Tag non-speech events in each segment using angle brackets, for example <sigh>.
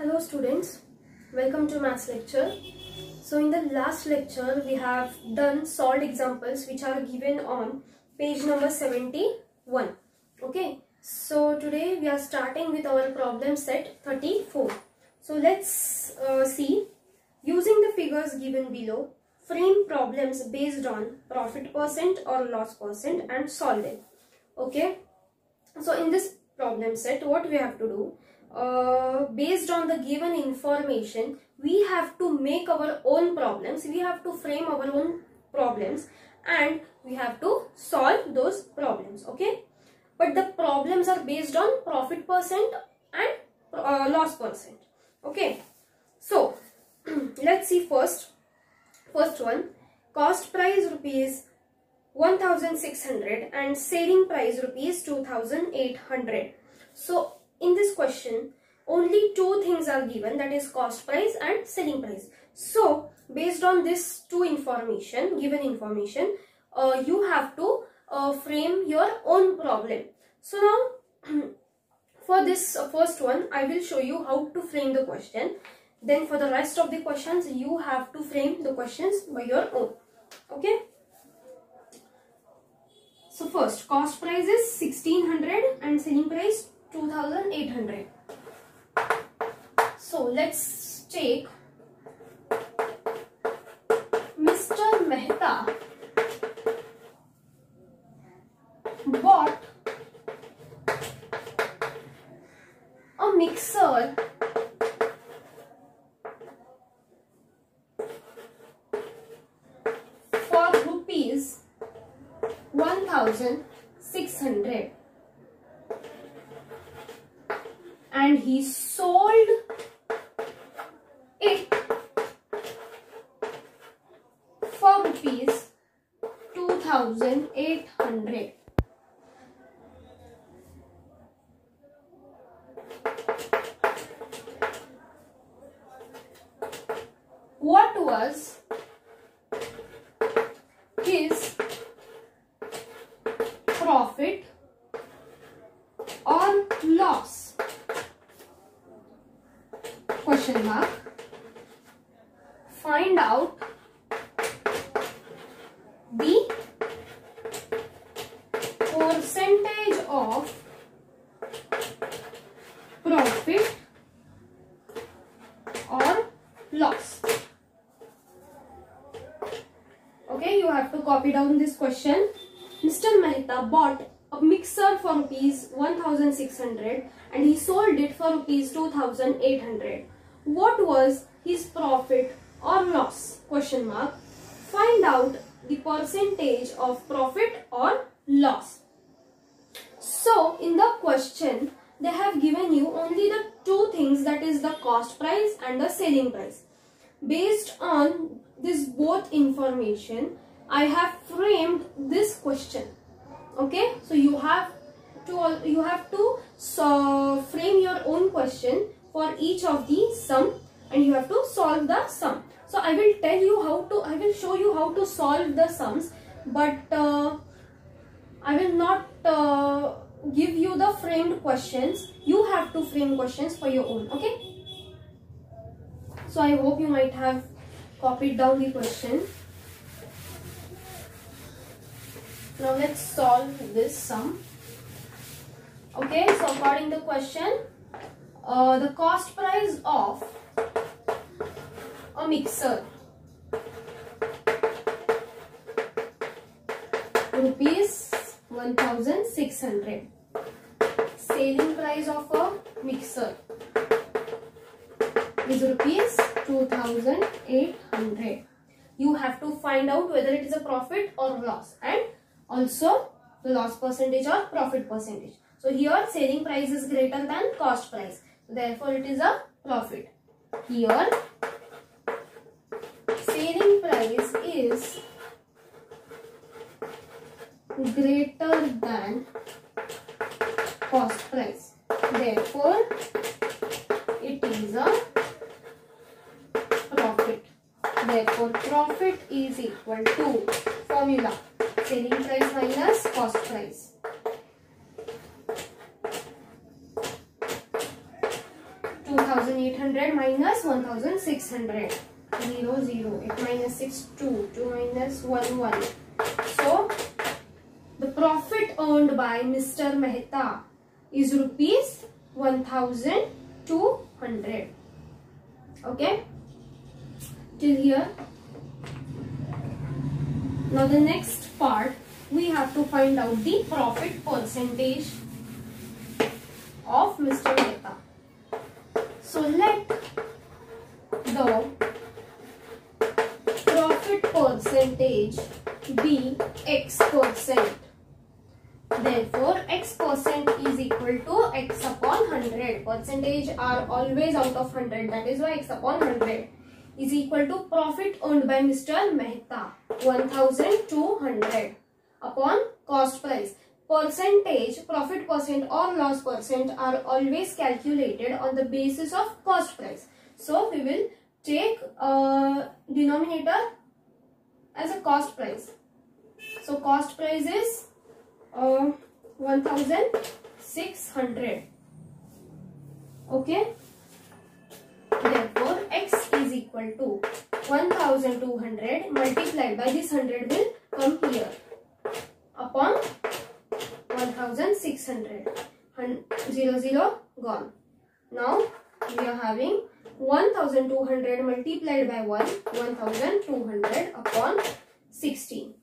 Hello students, welcome to maths lecture. So in the last lecture we have done solved examples which are given on page number 71. Okay, so today we are starting with our problem set 34. So let's uh, see using the figures given below frame problems based on profit percent or loss percent and solve them. Okay, so in this problem set what we have to do uh, based on the given information we have to make our own problems we have to frame our own problems and we have to solve those problems okay? But the problems are based on profit percent and uh, loss percent okay? So <clears throat> let's see first first one. Cost price rupees 1600 and selling price rupees 2800 so in this question only two things are given that is cost price and selling price. So based on this two information given information uh, you have to uh, frame your own problem. So now <clears throat> for this first one i will show you how to frame the question. Then for the rest of the questions you have to frame the questions by your own. Okay? So first cost price is 1600 and selling price 2800 so let's take Mr. Mehta bought a mixer for rupees 1600 and he sold it for rupees 2800 what was his profit or loss question mark find out the percentage of profit or loss okay you have to copy down this question. Mr mehta bought a mixer for rupees 1600 and he sold it for rupees 2800 what was his profit or loss? Question mark. Find out the percentage of profit or loss. So in the question they have given you only the two things that is the cost price and the selling price. Based on this both information i have framed this question. Okay? So you have to you have to so frame your own question for each of the sum and you have to solve the sum. So i will tell you how to i will show you how to solve the sums but uh, i will not uh, give you the framed questions. You have to frame questions for your own okay? So i hope you might have copied down the question now let's solve this sum. Okay so according to the question uh, the cost price of a mixer rupees 1600 selling price of a mixer is rupees 2800 you have to find out whether it is a profit or loss. And also the loss percentage or profit percentage. So here selling price is greater than cost price. Therefore it is a profit. Here selling price is greater than cost price therefore it is a profit therefore profit is equal to formula selling price minus cost price 1800 minus 1600. 0, 0. 8 minus 6, 2. 2 minus 1, 1. So, the earned by Mr. Mehta is rupees 1200. Okay. Till here. Now the next part we have to find out the profit percentage of Mr. Mehta. So let the profit percentage be x percent. Therefore, x percent is equal to x upon 100. Percentage are always out of 100. That is why x upon 100 is equal to profit earned by Mr. Mehta 1200 upon cost price. Percentage, profit percent or loss percent are always calculated on the basis of cost price. So we will take a denominator as a cost price. So cost price is uh, 1600. Okay. Therefore, x is equal to 1200 multiplied by this 100 will come here upon 1600 0 0 gone now we are having 1200 multiplied by 1 1200 upon 16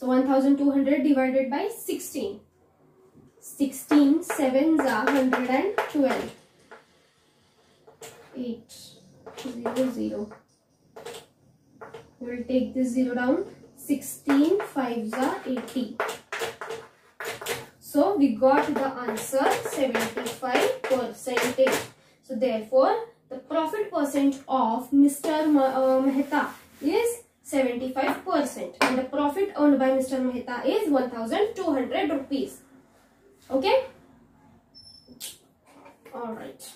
so 1200 divided by 16 16 7s are 112 8 0 0 we will take this 0 down. 16 5s are 80. So we got the answer 75 percentage. So therefore the profit percent of Mr. Uh, Mehta is 75 percent and the profit earned by Mr. Mehta is 1200 rupees. Okay. Alright.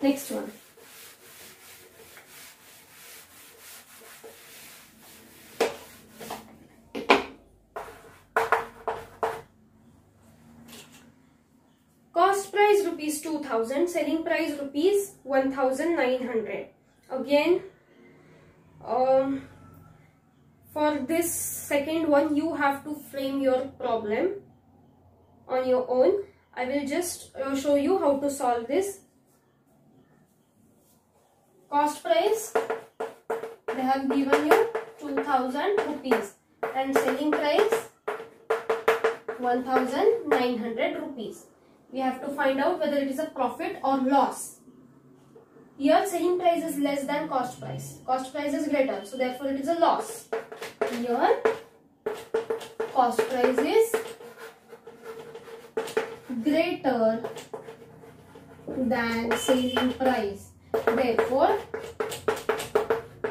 Next one. Cost price rupees 2000 selling price rupees 1900 again um, for this second one you have to frame your problem on your own. I will just uh, show you how to solve this. Cost price they have given you 2000 rupees. And selling price 1900 rupees. We have to find out whether it is a profit or loss. Here selling price is less than cost price. Cost price is greater. So therefore it is a loss. Here cost price is greater than selling price. Therefore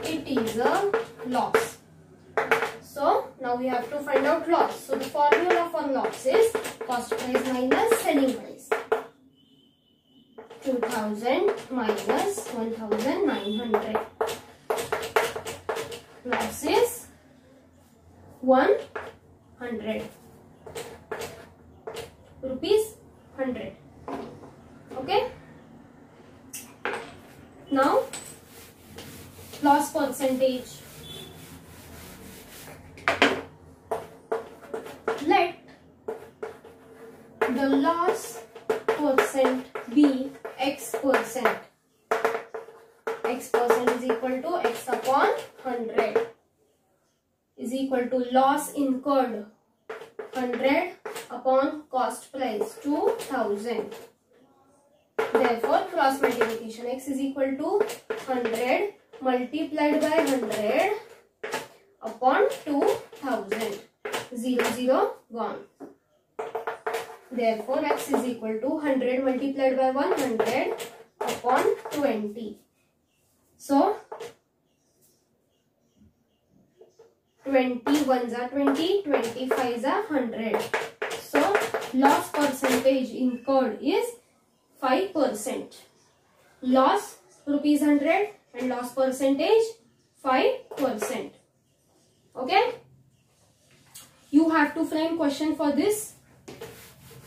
it is a loss. So now we have to find out loss. So the formula for loss is cost price minus selling price. 2000 minus 1900. Loss is 100. Incurred 100 upon cost price 2000. Therefore, cross multiplication x is equal to 100 multiplied by 100 upon 2000. 0, 0, 1. Therefore, x is equal to 100 multiplied by 100 upon 20. So, 20 ones are 20, 25 are 100. So, loss percentage incurred is 5%. Loss rupees 100 and loss percentage 5%. Okay? You have to frame question for this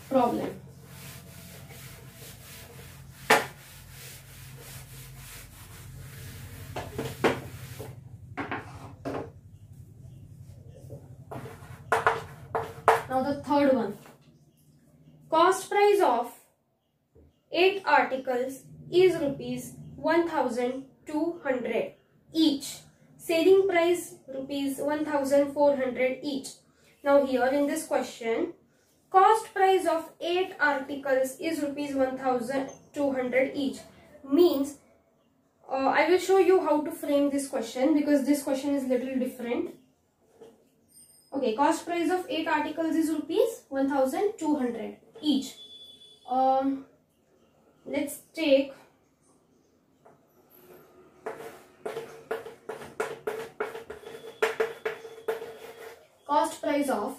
problem. Now the third one. Cost price of 8 articles is rupees 1200 each. Selling price rupees 1400 each. Now here in this question, cost price of 8 articles is rupees 1200 each. Means uh, I will show you how to frame this question because this question is little different. Okay, cost price of 8 articles is rupees 1200 each. Um, let's take cost price of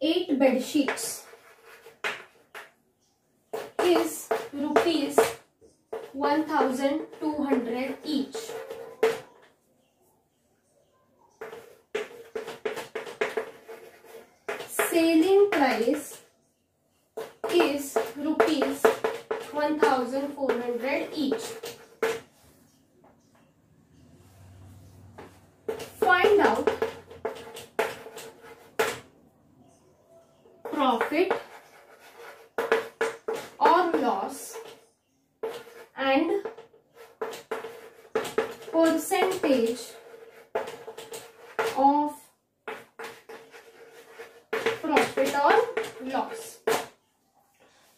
8 bed sheets is rupees 1200 each. Selling price is rupees 1400 each. Find out profit or loss and percentage of profit or loss.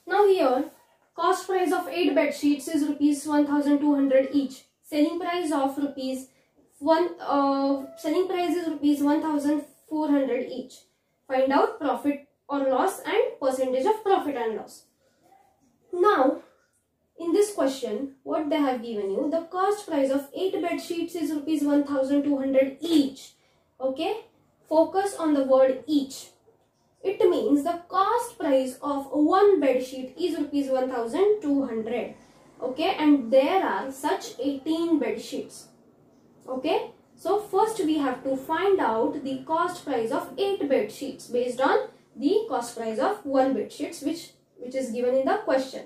Now here cost price of 8 bed sheets is rupees 1200 each. Selling price of rupees 1 uh, selling price is rupees 1400 each. Find out profit or loss and percentage of profit and loss. Now in this question what they have given you the cost price of 8 bed sheets is rupees 1200 each. Okay focus on the word each it means the cost price of one bed sheet is rupees 1200 okay and there are such 18 bed sheets okay so first we have to find out the cost price of 8 bed sheets based on the cost price of one bed sheets which which is given in the question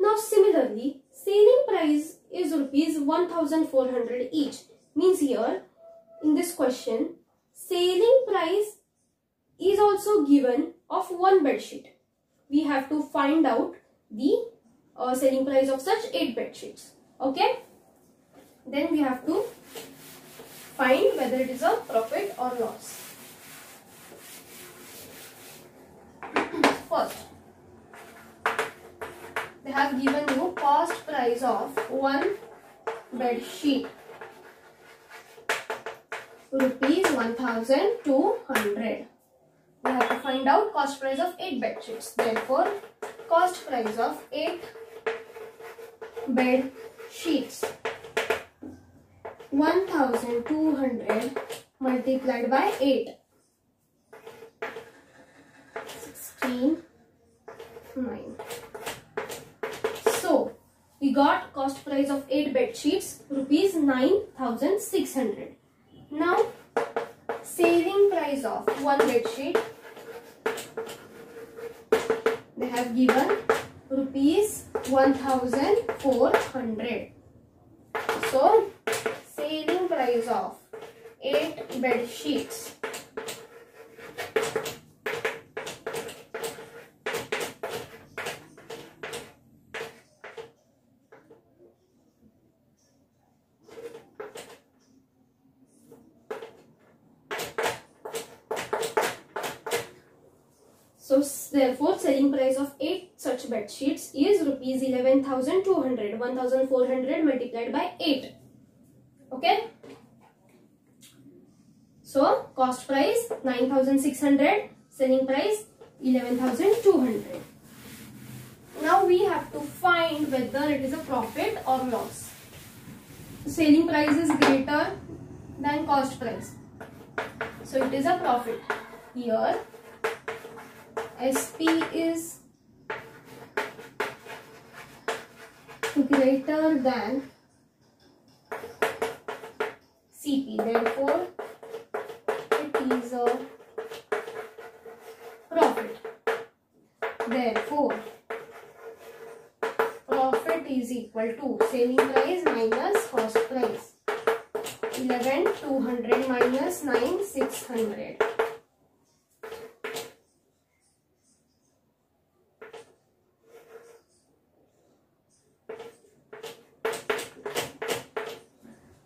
now similarly selling price is rupees 1400 each means here in this question selling price is also given of one bed sheet. We have to find out the uh, selling price of such 8 bed sheets. Okay. Then we have to find whether it is a profit or loss. First, they have given you cost price of one bed sheet rupees 1200 we have to find out cost price of 8 bed sheets. Therefore, cost price of 8 bed sheets 1200 multiplied by 8 16 9 so we got cost price of 8 bed sheets rupees 9600 now saving price of one bed sheet they have given rupees 1400 so saving price of 8 bed sheets So therefore selling price of 8 such bed sheets is rupees 11,200. 1,400 multiplied by 8. Okay. So cost price 9,600. Selling price 11,200. Now we have to find whether it is a profit or loss. Selling price is greater than cost price. So it is a profit. Here SP is greater than CP. Therefore, it is a profit. Therefore, profit is equal to selling price minus cost price. 11 200 minus 9 600.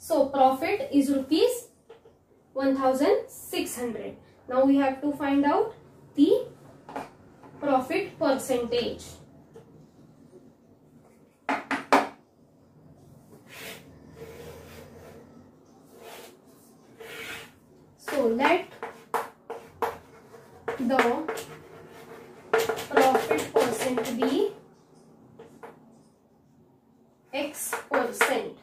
So profit is rupees 1600. Now we have to find out the profit percentage. So let the profit percent be x percent.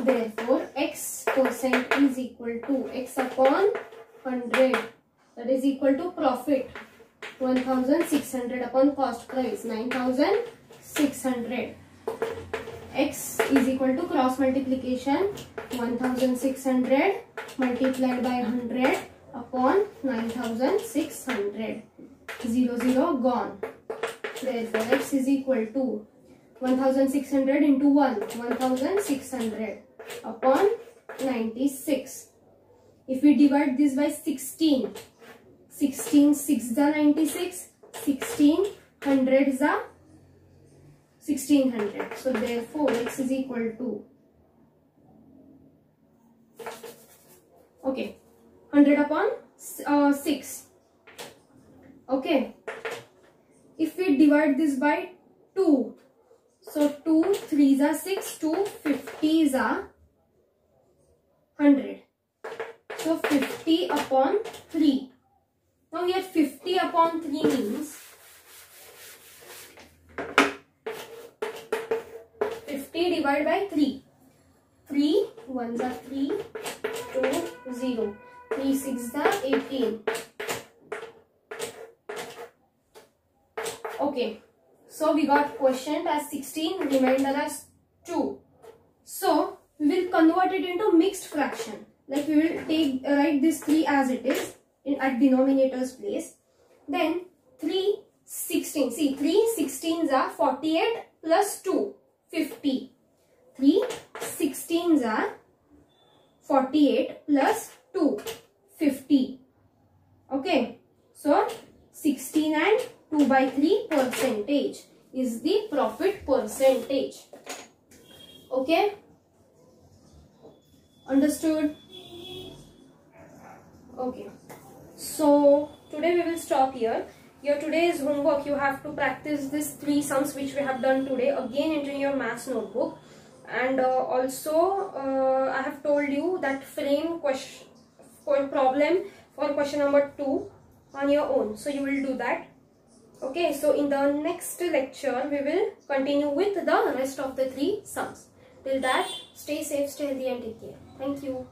Therefore, x percent is equal to x upon 100 that is equal to profit 1600 upon cost price 9600 x is equal to cross multiplication 1600 multiplied by 100 upon 9600 0 0 gone. Therefore x is equal to 1600 into 1 1600 upon 96 if we divide this by 16 16 6 is 96 16 100 is 1600 so therefore x is equal to okay 100 upon uh, 6 okay. If we divide this by 2 so 2 3s are 6 2 50s are 100 so 50 upon 3 now here 50 upon 3 means 50 divided by 3 3 1s are 3 2 0 3 6 are 18 okay so we got quotient as 16 remainder as 2 so we will convert it into mixed fraction. Like we will take uh, write this 3 as it is in at denominator's place. Then 3 16 see 3 16s are 48 plus 2 50 3 16s are 48 plus 2 50 okay. So 16 and 2 by 3 percentage is the profit percentage. Okay. Understood? Okay so today we will stop here. Your today's homework you have to practice these three sums which we have done today again into your maths notebook. And uh, also uh, I have told you that frame question problem for question number 2 on your own. So you will do that. Okay so in the next lecture we will continue with the rest of the three sums. Till that stay safe stay healthy and take care. Thank you